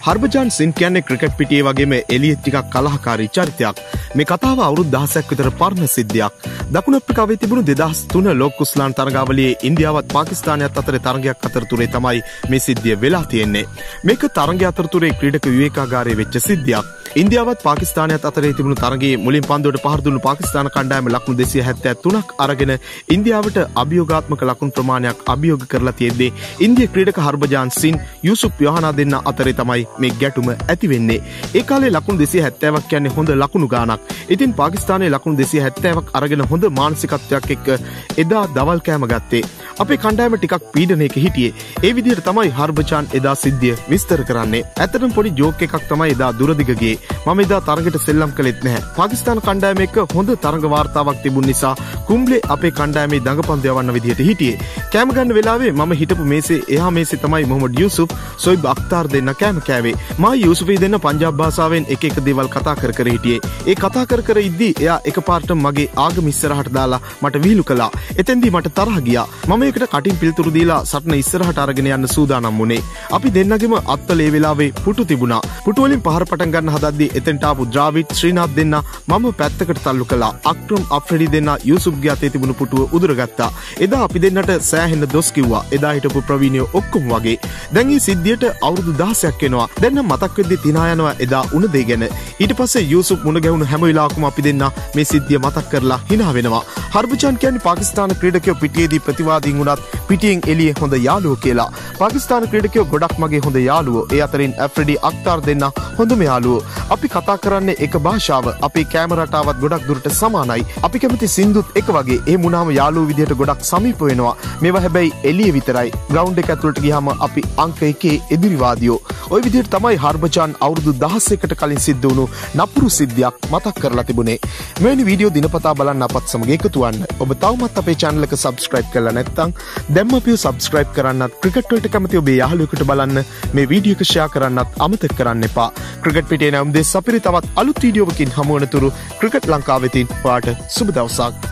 හර්භජාන් සින් කියන්නේ ක්‍රිකට් පිටියේ වගේම එලියෙත් ටිකක් කලහකාරී චරිතයක්. මේ කතාව අවුරුදු දහසක් විතර පරණ සිද්ධියක්. දකුණ අප්‍රිකාවේ තිබුණු දෙදහස් තුන ලෝක කුස්ලාන් තරගාවලියේ ඉන්දියාවත් පාකිස්තානයත් අතර තරගයක් අතරතුරේ තමයි මේ සිද්ධිය වෙලා තියෙන්නේ. මේක තරගය අතරතුරේ ක්‍රීඩක විවේකාගාරයේ වෙච්ච සිද්ධියක්. ඉන්දියාවත් පාකිස්ානයත් අතරේ තිබුණු තරගේ මුලින් පන්දුවට පහරදුණු පාකිස්ාන කණ්ඩෑම ලක්ුණු දෙසිය හැත්තෑ තුනක් අරගෙන ඉන්දියාවට අභියෝගාත්මක ලකුණු ප්‍රමාණයක් අභියෝග කරලා තියෙද්දේ ඉන්දිය ක්‍රීඩක හර්භජාන් සින් යුසුප් යහනා දෙන්න අතරේ තමයි මේ ගැටුම ඇතිවෙන්නේ ඒකාලේ ලකුණු දෙසිය හැත්තෑවක් කියන්නේ හොඳ ලකුණු ගානක් ඉතින් පාකිස්ානයේ ලකුණු දෙසිය හැත්තෑවක් අරගෙන හොඳ මානසිකත්වයක් එක්ක එදා දවල් කෑම ගත්තේ. අපේ කණ්ඩෑම ටිකක් පීඩනයක හිටියේ. ඒ විදිහට තමයි හර්භචාන් එදා සිද්ධිය විස්තර කරන්නේ. ඇතරම් පොඩි ජෝක එකක් තමයි එදා දුරදිගගේ මම එදා තරගට සෙල්ලම් කළෙත් නැහැ. පාකිස්ාන කණ්ඩෑම එක්ක හොඳ තරග වාර්තාවක් තිබුණ නිසා කුම්බලේ අපේ කණ්ඩෑමේ දඟපන්දය වන්න විදිහට හිටියේ කෑමගන්න වෙලාවේ මම හිටපු මේසේ එහා මේසි තමයි මොහොමඩ යුසුප් සොයි අක්තාර් දෙන්න කෑම කෑවේ මා යුසුපී දෙන්න පංජාබ් භාසාාවෙන් එක එක දෙවල් කතා කර කර හිටියේ ඒ කතා කර කර ඉද්දී එයා එක පාර්ට මගේ ආග මිස්සරහට දාලා මට විහිලු කලා එතැන්දි මට තරහ ගියා මම එකට කටින් පිල්තුරු දීලා සටන ඉස්සරහට අරගෙන යන්න සූදානම් වුණේ. අපි දෙන්නගෙම අත්තලේ වෙලාවේ පුටු තිබුණා. පුටුවලින් පහර පටන් ගන්න හදද්දී එතෙන්ට ආපු ද්‍රාවිඩ් ශ්‍රීනාත් දෙන්න මම පැත්තකට තල්ලු කළා. අක්‍රම් අෆ්‍රෙඩි දෙන්න යූසුෆ්ගේ අතේ තිබුණු පුටුව උදුරගත්තා. එදා අපි දෙන්නට සෑහෙන්න දොස් කිව්වා. එදා හිටපු ප්‍රවීණයෝ ඔක්කොම වගේ. දැන් මේ සිද්ධියට අවුරුදු 16ක් වෙනවා. දැන් මතක් වෙද්දි තිනා යනවා එදා උණ දෙ ගැන. ඊට පස්සේ යූසුෆ් මුණ ගැහුණු හැම වෙලාවකම අපි දෙන්න මේ සිද්ධිය මතක් කරලා hina වෙනවා. හර්බචාන් කියන්නේ පාකිස්තාන ක්‍රීඩකයෝ පිටියේදී ප්‍රතිවාදීන් වුණත් පිටියෙන් එලිය හොඳ යාලුව කියලා පාකිස්ාන ක්‍රඩකයෝ ගොඩක් මගේ හොඳ යාලුව ඒ අතරින් ඇෆ්‍රඩි අක්තාර් දෙන්න හොඳම යාලුව අපි කතා කරන්නේ එක භාෂාව අපේ කෑමරටාවත් ගොඩක් දුරට සමානයි අපි කැමති සිින්දුත් එක වගේ ඒ මුණම යාලු විදිහට ගොඩක් සමීප වෙනවා. මේවා හැබැයි එලිය විතරයි. ග්‍රවන්් එක ඇතුළට ගහම අපි අංක එකේ එදිරිවාදියෝ ඔය විදිහට තමයි හර්භචාන් අවුරුදු දහස්සකට කලින් සිද්ධ වුණු නපුරු සිද්ධියක් මතක් කරලා තිබුණේ. මෙනි වීඩියෝ දිනපතා බලන්න අපත් සමග එකතුවන්න ඔබ තවමත් අපේ චැනලක සබස්ක්‍රයිබ් කරලා නැත්තං දැම්ම පිය සබස්ක්‍රයිබ් කරන්නත් ක්‍රිකට්වලට කැමති ඔබේ යාලුකට බලන්න. මේ වීඩියෝක ෂයා කරන්නත් අමතක කරන්න එපා. ක්‍රිකට් පිටේ නැම්දේ සපිරි තවත් අලුත් වීඩියෝවකින් හමුවනතුරු ක්‍රිකට් ලංකාවෙතින් පාට සුබ දවසක්.